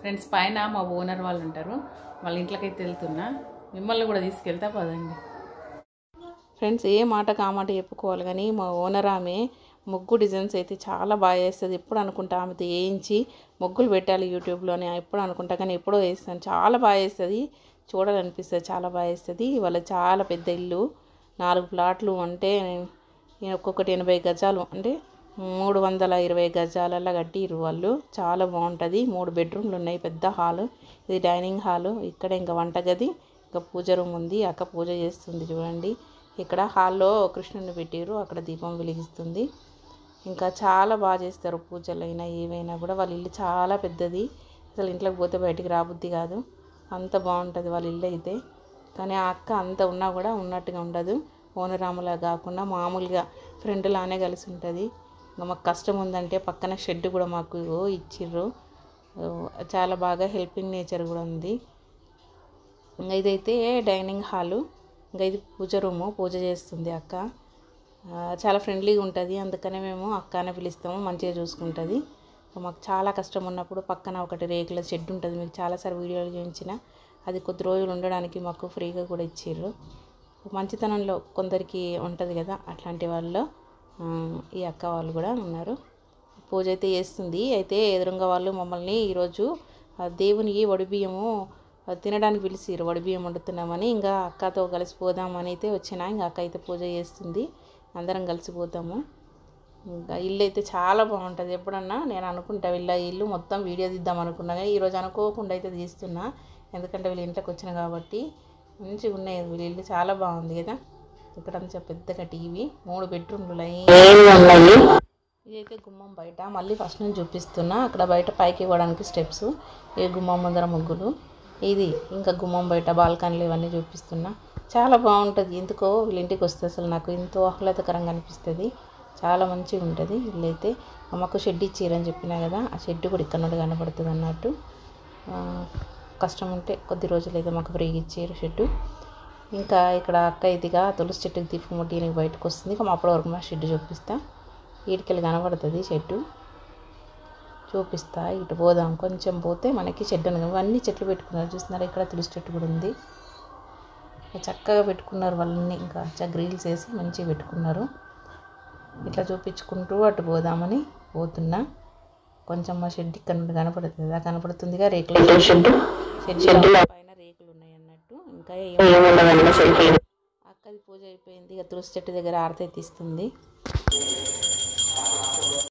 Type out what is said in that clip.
Friends పైన మా owner వాళ్ళు ఉంటారు. వాళ్ళ ఇంట్లోకైతే వెళ్తున్నా. మిమ్మల్ని కూడా తీసుకెళ్తా పదండి. ఫ్రెండ్స్ ఏ మాటకు కామాట మాట చెప్పుకోవాలి కానీ మా ఓనర్ ఆమె ముగ్గు డిజైన్స్ అయితే చాలా బాగా వేస్తుంది ఎప్పుడు అనుకుంటా ఆమెతో వేయించి ముగ్గులు పెట్టాలి యూట్యూబ్లోనే. ఎప్పుడు అనుకుంటా కానీ ఎప్పుడో వేస్తాను. చాలా బాగా వేస్తుంది చూడాలనిపిస్తుంది చాలా బాగా వేస్తుంది వాళ్ళ చాలా పెద్ద ఇల్లు. నాలుగు ప్లాట్లు అంటే ఒక్కొక్కటి ఎనభై గజాలు అంటే మూడు వందల ఇరవై గజాలలో కట్టిర్రు వాళ్ళు. చాలా బాగుంటుంది. మూడు బెడ్రూమ్లు ఉన్నాయి. పెద్ద హాలు. ఇది డైనింగ్ హాలు. ఇక్కడ ఇంకా వంటగది ఇంకా పూజ రూమ్ ఉంది. అక్క పూజ చేస్తుంది చూడండి. ఇక్కడ హాల్లో కృష్ణుని పెట్టారు అక్కడ దీపం వెలిగిస్తుంది. ఇంకా చాలా బాగా చేస్తారు పూజలైనా ఏవైనా కూడా. వాళ్ళ ఇల్లు చాలా పెద్దది. అసలు ఇంట్లోకి పోతే బయటికి రాబుద్ది కాదు. అంత బాగుంటుంది వాళ్ళ ఇల్లు అయితే. కానీ ఆ అక్క అంత ఉన్నా కూడా ఉన్నట్టుగా ఉండదు. ఓనరాములా కాకుండా మామూలుగా ఫ్రెండ్లానే కలిసి ఉంటుంది. మాకు కష్టం ఉందంటే పక్కన షెడ్ కూడా మాకు ఇచ్చిర్రు. చాలా బాగా హెల్పింగ్ నేచర్ కూడా ఉంది. ఇంకా ఇదైతే డైనింగ్ హాలు. ఇంకా ఇది పూజ రూము పూజ చేస్తుంది అక్క. చాలా ఫ్రెండ్లీగా ఉంటుంది. అందుకనే మేము అక్కనే పిలుస్తాము మంచిగా చూసుకుంటుంది. మాకు చాలా కష్టం ఉన్నప్పుడు పక్కన ఒకటి రేకుల షెడ్ ఉంటుంది. మీకు చాలాసార్లు వీడియోలు చూపించిన అది కొద్ది రోజులు ఉండడానికి మాకు ఫ్రీగా కూడా ఇచ్చిర్రు. మంచితనంలో కొందరికి ఉంటుంది కదా అట్లాంటి వాళ్ళు ఈ అక్క వాళ్ళు కూడా ఉన్నారు. పూజ అయితే చేస్తుంది. అయితే ఎదురుంగ వాళ్ళు మమ్మల్ని ఈరోజు ఆ దేవునికి వడిబియ్యము తినడానికి పిలిచిర్రు వడిబియ్యం వండుతున్నామని ఇంకా అక్కతో కలిసిపోదామని అయితే వచ్చిన. ఇంకా అక్క అయితే పూజ చేస్తుంది. అందరం కలిసిపోతాము ఇంకా ఇల్లు అయితే చాలా బాగుంటుంది. ఎప్పుడన్నా నేను అనుకుంటా వీళ్ళ ఇల్లు మొత్తం వీడియో తీద్దాం అనుకున్నా కానీ ఈరోజు అనుకోకుండా అయితే తీస్తున్నా. ఎందుకంటే వీళ్ళ ఇంట్లోకి వచ్చిన కాబట్టి మంచిగా ఉన్నాయి. వీళ్ళ ఇల్లు చాలా బాగుంది కదా. ఇక్కడ అంతా పెద్దగా టీవీ. మూడు బెడ్రూమ్లు లైన్ ఇదైతే గుమ్మం బయట. మళ్ళీ ఫస్ట్ నుంచి చూపిస్తున్నా. అక్కడ బయట పైకి ఇవ్వడానికి స్టెప్స్. ఈ గుమ్మం ముందర ముగ్గులు. ఇది ఇంకా గుమ్మం బయట బాల్కనీలు ఇవన్నీ చూపిస్తున్నా. చాలా బాగుంటుంది. ఎందుకో వీళ్ళ ఇంటికి వస్తే అసలు నాకు ఎంతో ఆహ్లాదకరంగా అనిపిస్తుంది. చాలా మంచిగా ఉంటుంది వీళ్ళైతే అమ్మకు షెడ్ ఇచ్చిరని చెప్పినా కదా ఆ షెడ్ కూడా ఇక్కడ నుండి కనబడుతుంది అన్నట్టు కష్టం ఉంటే కొద్ది రోజులు అయితే మాకు ఫ్రీగా ఇచ్చారు షెడ్ ఇంకా ఇక్కడ అక్క ఇదిగా తులసి చెట్టుకి దీపం ముట్టినికి బయటకు వస్తుంది. ఇంకా అప్పటి వరకు మా షెడ్ చూపిస్తా. ఈడికెళ్ళి కనబడుతుంది చెట్టు చూపిస్తా. ఇటు పోదాం. కొంచెం పోతే మనకి చెట్టు ఉంది. ఇవన్నీ చెట్లు పెట్టుకున్నారు. చూస్తున్నారు? ఇక్కడ తులసి చెట్టు కూడా ఉంది. చక్కగా పెట్టుకున్నారు వాళ్ళని. ఇంకా గ్రిల్స్ వేసి మంచిగా పెట్టుకున్నారు. ఇట్లా చూపించుకుంటూ అటు పోదామని పోతున్నా. కొంచెం మా షెడ్ ఇక్కడ కనపడుతుంది. కనపడుతుందిగా రేకుల షెడ్. షెడ్ ఇంకా అక్కది పూజ అయిపోయింది ఇక తులసి చెట్టు దగ్గర ఆరతి తీస్తుంది.